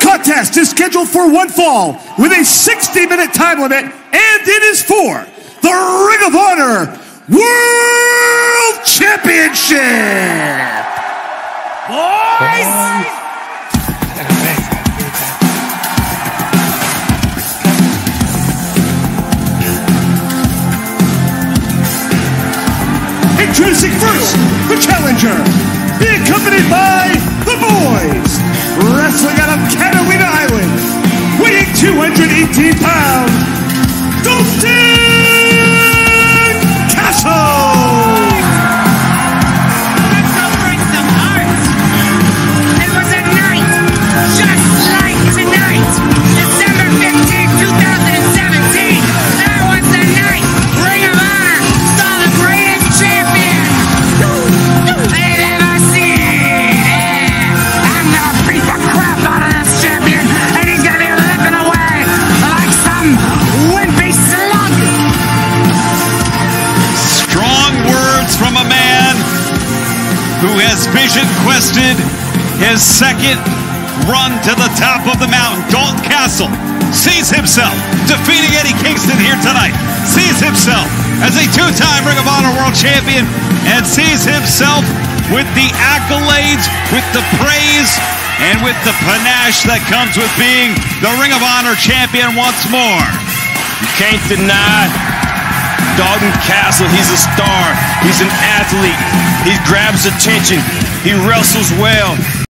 contest is scheduled for one fall with a 60 minute time limit, and it is for the Ring of Honor World Championship. Boys! Introducing first, the challenger, being accompanied by the boys, 218 who has vision quested his second run to the top of the mountain. Dalton Castle sees himself defeating Eddie Kingston here tonight. Sees himself as a two-time Ring of Honor World Champion and sees himself with the accolades, with the praise, and with the panache that comes with being the Ring of Honor Champion once more. You can't deny Dalton Castle. He's a star. He's an athlete. He grabs attention. He wrestles well.